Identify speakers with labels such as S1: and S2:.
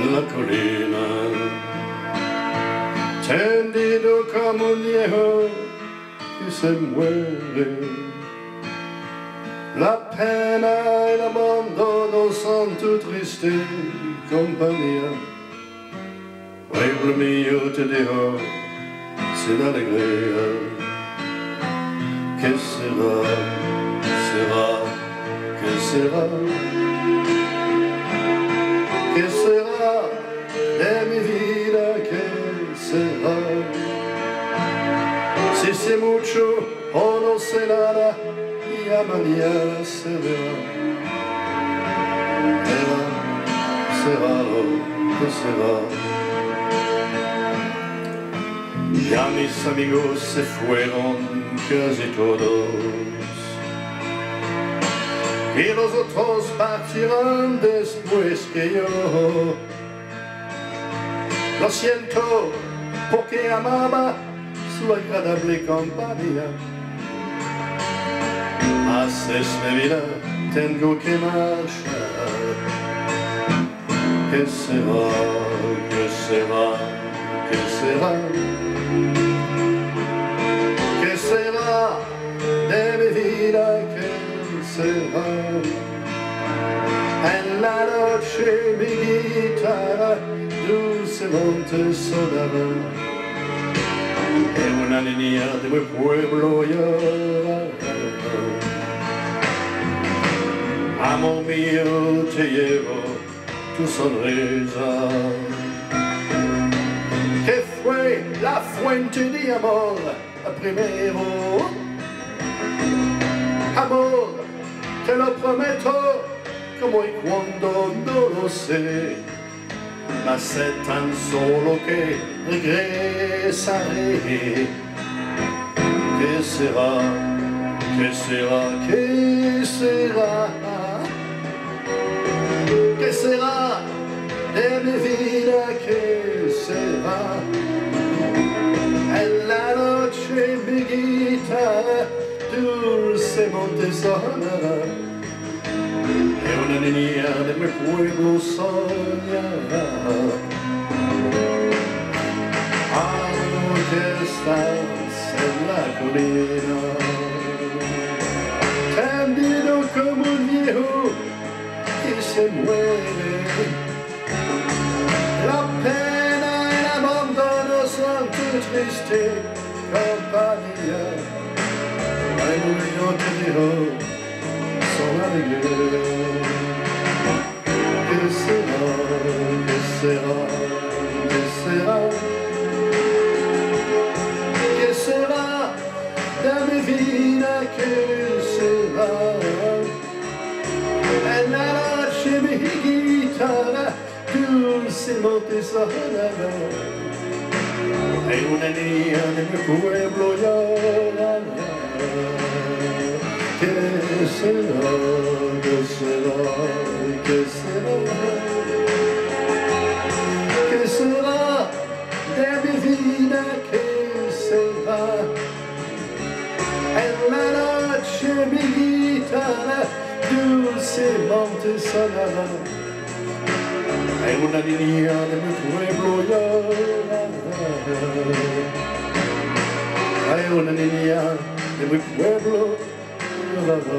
S1: nella collina. C'è un un viejo che se muore. La pena e l'abbandono sono due tristi compagnia. Pueblo mio te dirò, c'est l'allegria. Che sera, sera, che sera. Si sé mucho o no sé nada, ya mañana se verá. Será, será lo que será. Ya mis amigos se fueron casi todos y los otros partirán después que yo. Lo siento porque amaba sulla gradable campagna. A sesta vita tengo che marcia, che se va, che se va, che se va, che se va, devi dire che se va. En la noche mi guitarra dulcemente sonaba. Y una niña de mi pueblo llorará. Amor mío, te llevo tu sonrisa. Que fue la fuente de amor primero. Amor, te lo prometo, como y cuando no lo sé. ma settan solo che regresare che sarà che sera, che sarà che sarà de mi vita che sarà e la noche mi guita dulcemente sonará niña de mi pueblo soñará. Aunque estás en la colina, tendido como un viejo que se muere. La pena y el abandono son tu triste compañía. Ay, yo te digo, È un pueblo llorando será, Deus será, que será, que será da minha vida, que será, e la notte mi guitarra dolcemente sarà, è una linea del mio pueblo llorará, è una linea del mio pueblo. love.